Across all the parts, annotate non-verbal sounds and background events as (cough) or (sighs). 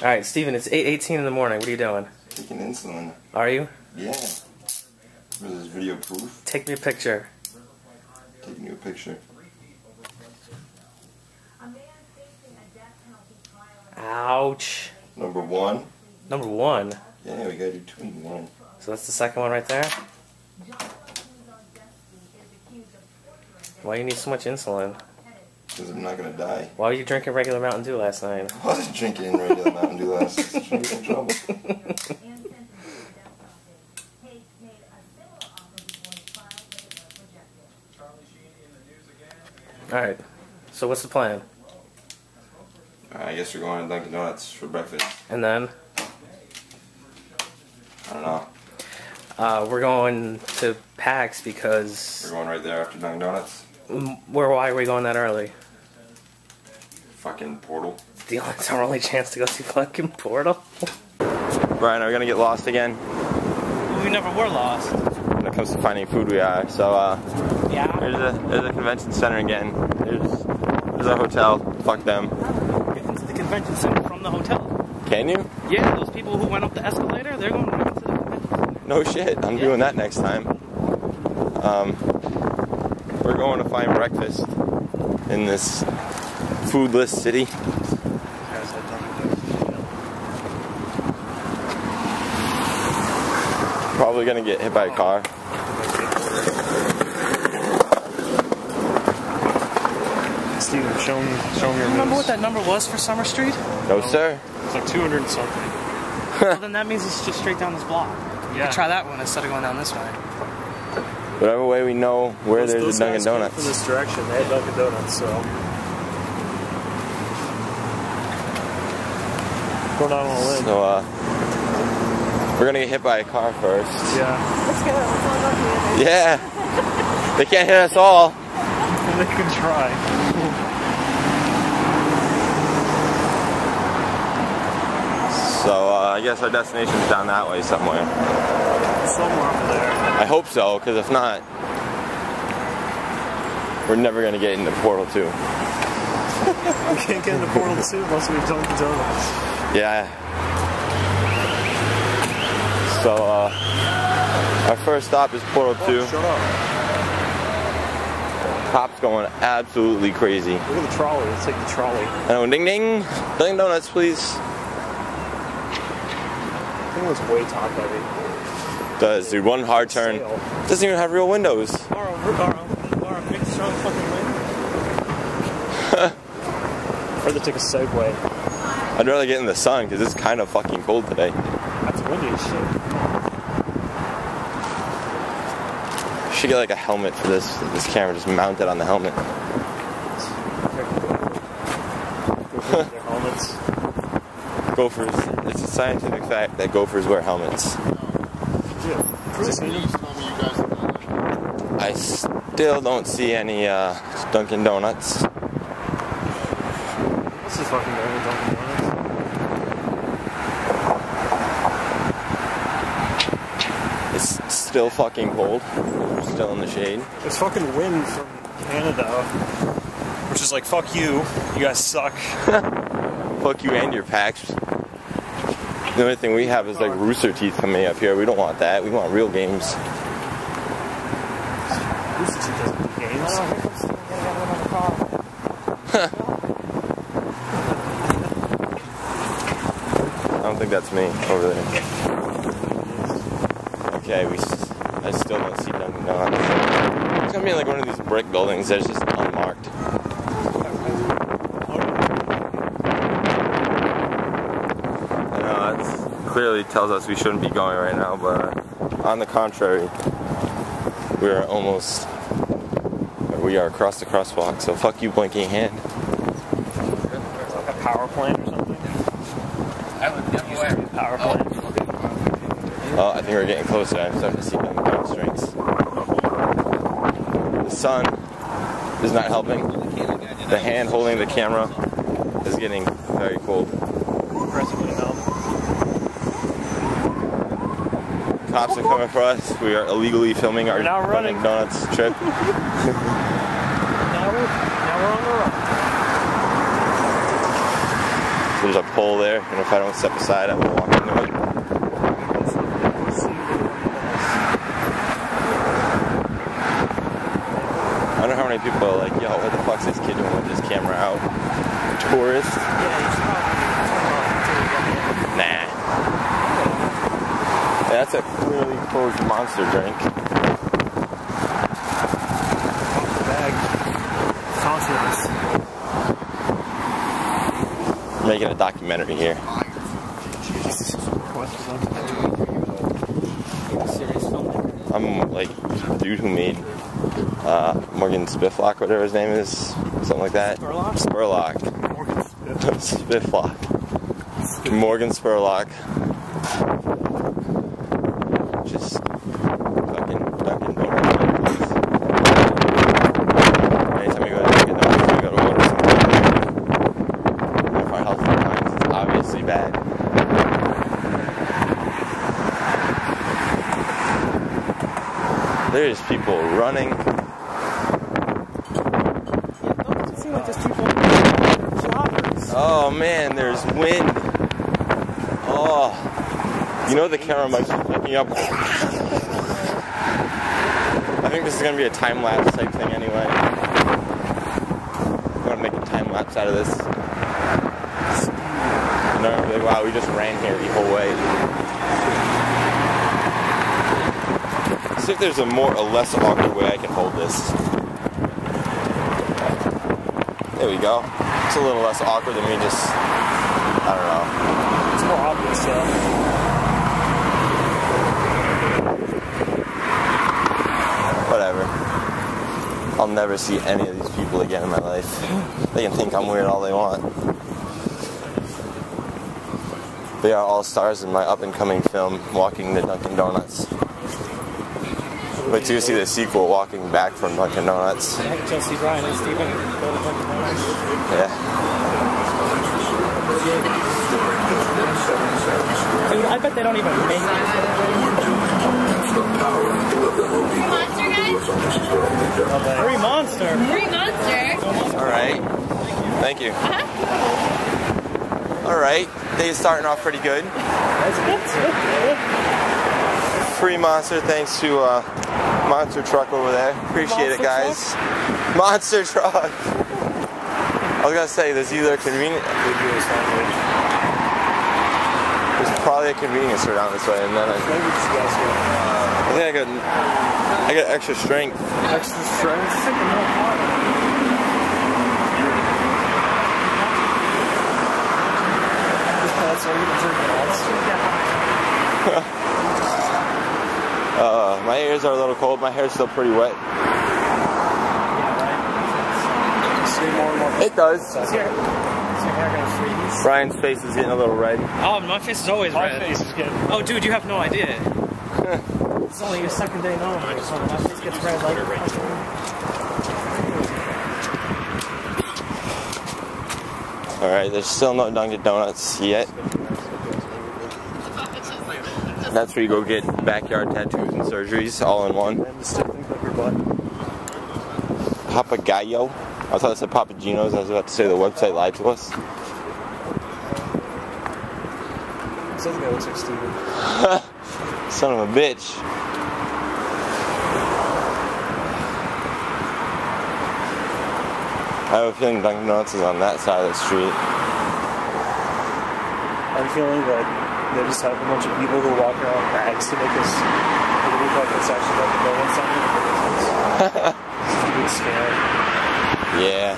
All right, Steven, it's 8:18 in the morning. What are you doing? Taking insulin. Are you? Yeah. This video proof. Take me a picture. Taking you a picture. Ouch. Number one. Number one. Yeah, we gotta do two in one. So that's the second one right there. Why do you need so much insulin? Because I'm not gonna die. Why were you drinking regular Mountain Dew last night? (laughs) I wasn't drinking regular Mountain Dew last night. Should get in trouble. (laughs) All right. So what's the plan? Alright, I guess we're going to Dunkin' Donuts for breakfast. And then I don't know. uh, we're going to PAX because... We're going right there after Dunkin' Donuts. Mm, where? Why are we going that early? Fucking portal. It's the only, our only chance to go see fucking Portal. Brian, are we gonna get lost again We never were lost. when it comes to finding food? We are. So, uh, Yeah. there's a there's a convention center again. There's there's a hotel. Fuck them. Get into the convention center from the hotel. Can you? Yeah, those people who went up the escalator, they're going right into the convention center. No shit. I'm Yeah. doing that next time. Um, we're going to find breakfast in this foodless city. Probably gonna get hit by a car. Steven, show him, show him your Remember what that number was for Summer Street? No, sir. It's like 200 and something. well, then that means it's just straight down this block. You Yeah. could try that one instead of going down this way. Whatever way we know where Those- there's those a Dunkin' Donuts. From this direction, they had Dunkin' Donuts, so. Going out on a limb. So, uh, we're gonna get hit by a car first. Yeah. Let's go. Let's go together. Yeah. They can't hit us all. (laughs) they can try. So, uh, I guess our destination's down that way somewhere. Somewhere over there. I hope so, because if not, we're never gonna get into Portal 2. We (laughs) can't get into Portal 2 unless we've Dunkin' Donuts. Yeah. So, uh, our first stop is Portal 2. Oh, shut up. Cops going absolutely crazy. Look at the trolley. Let's take the trolley. I know, ding ding, Dunkin' Donuts, please. I think it was way top heavy. Does dude one hard turn doesn't even have real windows. Or a, or a, or a big strong fucking wind. Further take a Segway. I'd rather get in the sun because it's kind of fucking cold today. That's windy as shit. Should get like a helmet for this this camera, just mount it on the helmet. Helmets. (laughs) Gophers. It's a scientific fact that gophers wear helmets. I still don't see any uh, Dunkin' Donuts. This fucking better than Dunkin' Donuts. It's still fucking cold. We're still in the shade. It's fucking wind from Canada. Which is like, fuck you. You guys suck. (laughs) Fuck you and your packs. The only thing we have is like rooster teeth coming up here. We don't want that. We want real games. Rooster Teeth doesn't do games. (laughs) don't think that's me over there. Okay, we. I still don't see Dunkin' Donuts. It's gonna be like one of these brick buildings that's just unmarked. I know that clearly tells us we shouldn't be going right now, but on the contrary, we are almost. We are across the crosswalk, so fuck you, blinking hand. Like a power plant or something. Power plant. Oh, I think we're getting closer. I'm starting to see them downstrings. The sun is not helping. The hand holding the camera is getting very cold. Cops are coming for us. We are illegally filming our running. Dunkin' Donuts trip. (laughs) (laughs) Now we're, now we're on the run. There's a pole there, and if I don't step aside, I walk into it. I don't know how many people are like, yo, what the fuck's this kid doing with his camera out? Tourist? Nah. Yeah, that's a clearly closed monster drink. Making a documentary here. Jesus. Serious filmmaker. I'm like the dude who made uh, Morgan Spifflock, whatever his name is, something like that. Spurlock? Spurlock. Morgan. Spifflock. (laughs) Morgan Spurlock. Just fucking Dunkin' Donuts. Anytime we go to Dunkin' Donuts, we gotta order something. If our health declines, it's obviously bad. There's people running. Doesn't seem like there's people. Joggers. Oh man, there's wind. Oh, you know the camera might be picking up. I think this is gonna be a time lapse type thing anyway. I'm gonna make a time lapse out of this. You wow, we just ran here the whole way. See if there's a more a less awkward way I can hold this. There we go. It's a little less awkward than me just, I don't know. It's more obvious, though. Whatever. I'll never see any of these people again in my life. They can think I'm weird all they want. They are all stars in my up and coming film, Walking the Dunkin' Donuts. Wait till you see the sequel, Walking Back from Dunkin' Donuts. Chelsea Ryan and Steven go to Dunkin' Donuts. Yeah. Dude, I bet they don't even make it. Monster guys? Free monster. Free monster. Alright. Thank you. Alright. Day's starting off pretty good. Free monster thanks to uh, Monster Truck over there. Appreciate it, Monster guys. Monster Truck. I was gonna say there's either a convenient there's probably a convenience store down this way and then I, Maybe it's the gas I think I got I got extra strength. Extra strength. That's why you can drink monster. (laughs) Uh, my ears are a little cold, my hair's still pretty wet. See more and more. It does. Is your, hair gonna freeze? Brian's face is getting a little red. Oh, my face is always My red. face is getting. Oh, dude, you have no idea. (laughs) it's only your second day knowing me, so my face gets red like Alright, there's still no Dunkin' Donuts yet. That's where you go get backyard tattoos and surgeries all in one. And still think up your butt. Papagayo. I thought it said Papagenos. I was about to say the website lied to us. Says guy looks like Steven. (laughs) Son of a bitch. I have a feeling Dunkin' Donuts is on that side of the street. I'm feeling that they just have a bunch of people who walk around with bags to make us look like it's actually like a donut sign. Stupid scam. Yeah.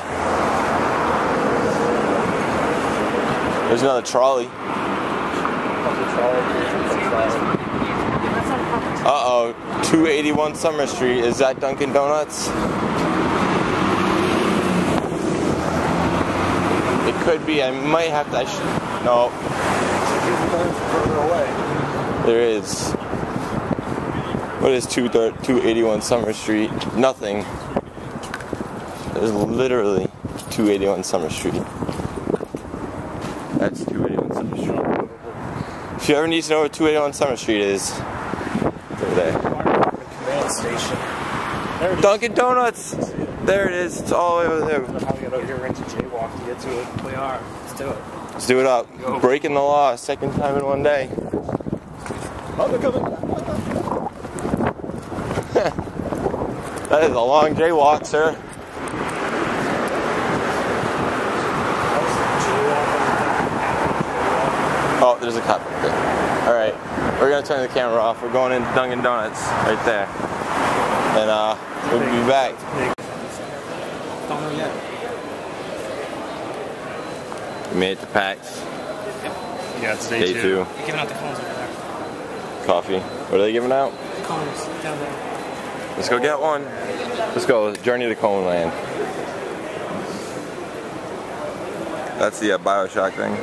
There's another trolley. Fucking trolley. Fucking trolley. Uh oh, 281 Summer Street. Is that Dunkin' Donuts? It could be. I might have to. I should. No, People going further away. There is. What is 281 Summer Street? Nothing. There's literally 281 Summer Street. That's 281 Summer Street. If you ever need to know what 281 Summer Street is, over there. The command station. There it is. Dunkin' Donuts! There it is. It's all the way over there. how we got out here into jaywalk to get to it. We are. Let's do it. Let's do it up. Breaking the law, second time in one day. (laughs) that is a long jaywalk, sir. Oh, there's a cop right there. All right, we're gonna turn the camera off. We're going into Dunkin' Donuts right there, and uh, we'll be back. Don't know yet. We made it to PAX, Yeah, it's day, day two. two. They're giving out the cones over there. Coffee. What are they giving out? Cones down there. Let's go get one. Let's go. Journey to Cone Land. That's the uh, Bioshock thing.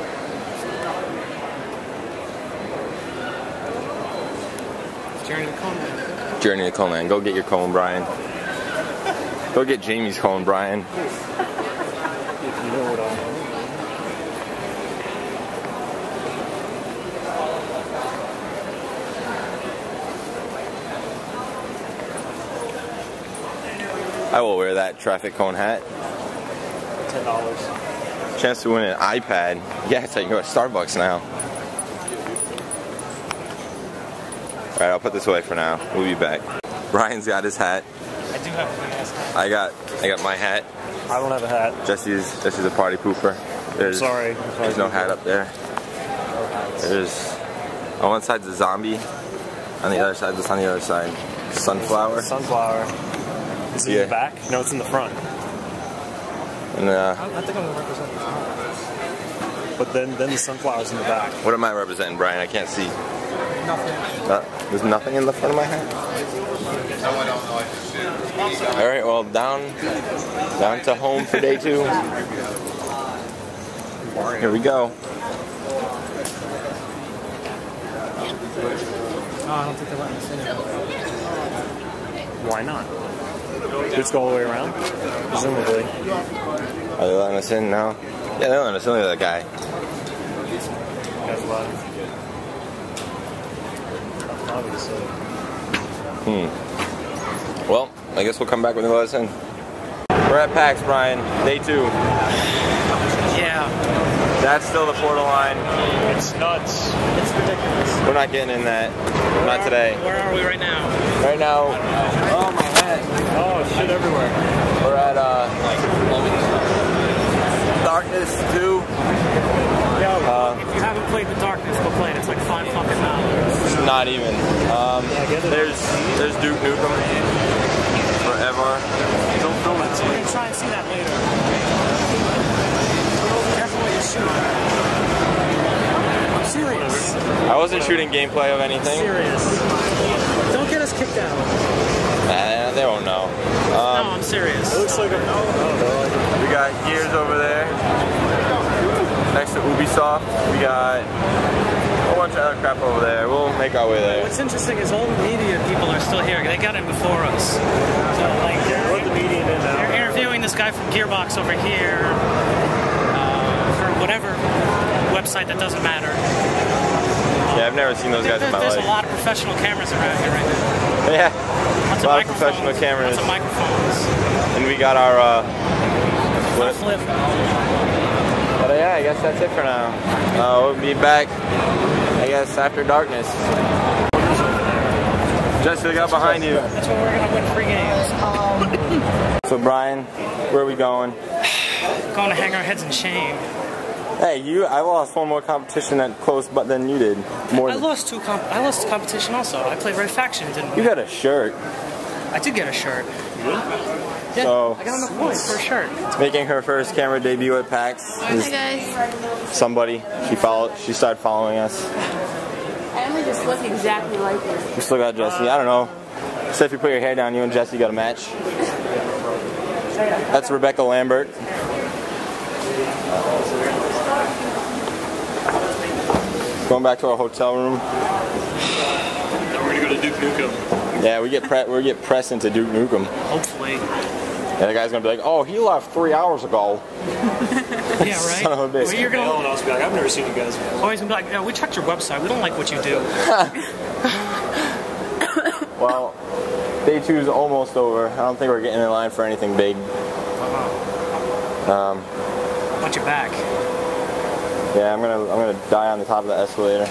Journey to Cone. Journey to Cone Land. Go get your cone, Brian. Go get Jamie's cone, Brian. If you know what I'm I will wear that traffic cone hat. ten dollars. Chance to win an iPad. Yes, I can go to Starbucks now. Alright, I'll put this away for now. We'll be back. Brian's got his hat. I do have a ass hat. I got I got my hat. I don't have a hat. Jesse's Jesse's a party pooper. There's Sorry. there's no hat up there. There's on one side's a zombie, on the other side, just on the other side, sunflower, Sunflower. Is it Yeah. in the back? No, it's in the front. and uh, I, I think I'm gonna represent the front. But then, then the sunflower's in the back. what am I representing, Brian? I can't see. Nothing. Uh, there's nothing in the front of my hat. All right, well down, down to home for day two. Here we go. Oh, I don't think they're letting us in. Why not? Let's go all the way around. Presumably. Are they letting us in now? Yeah, they're letting us in. Look at that guy. Guys left. Obviously. Hmm. Well, I guess we'll come back when they let us in. We're at PAX, Brian. Day two. Yeah. That's still the portal line. It's nuts. It's ridiculous. We're not getting in that. Not today. Where are we right now? Right now, oh shit everywhere. We're at uh, Darkness 2. Uh, If you haven't played The Darkness, go play it. It's like five fucking dollars. not even. Um, there's there's Duke Nukem. Forever. Don't film it. We're gonna try and see that later. Careful what you're shooting. I'm serious. I wasn't shooting gameplay of anything. I'm Serious. Don't get us kicked out. Nah, they won't know. no, Um, I'm serious. It Looks like a. We got Gears over there. Next to Ubisoft. We got a whole bunch of other crap over there. We'll make our way there. What's interesting is all the media people are still here. They got in before us. So like the they're, in now. they're interviewing this guy from Gearbox over here uh, for whatever website that doesn't matter. Yeah, I've never seen those There- guys in my there's life. There's a lot of professional cameras around here right now. Yeah, Lots a lot of microphones, professional cameras. Lots of microphones. And we got our. Uh, Flip. flip. But yeah, I guess that's it for now. Uh, we'll be back, I guess, after darkness. Jesse, out behind you. That's when we're gonna win free games. (laughs) So, Brian, where are we going? (sighs) Going to hang our heads in shame. Hey, you, I lost one more competition at close, but than you did. More I than, lost two. Comp- I lost competition also. I played Red Faction. Didn't you I? got a shirt. I did get a shirt. Yeah, So- I got enough points for a shirt. Making her first camera debut at PAX is Hey guys, somebody. She followed. She started following us. I only just look exactly like you. We still got Jesse. I don't know. So if you put your hair down, you and Jesse got a match. That's Rebecca Lambert. Going back to our hotel room. Then we're gonna go to Duke Nukem. Yeah, we get pre- we get pressed into Duke Nukem. Hopefully. And the guy's gonna be like, "Oh, he left three hours ago." (laughs) Yeah, right. Son of a bitch. Well, you're Ellen gonna will be like, I've never seen you guys. always gonna be like, yeah, we checked your website. We don't like what you do. (laughs) Well, day two is almost over. I don't think we're getting in line for anything big. Um, Want you back. Yeah, I'm gonna I'm gonna die on the top of the escalator.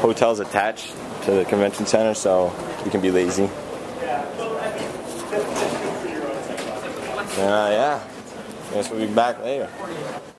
Hotel's attached to the convention center, so we can be lazy. Uh, yeah. Guess we'll be back later.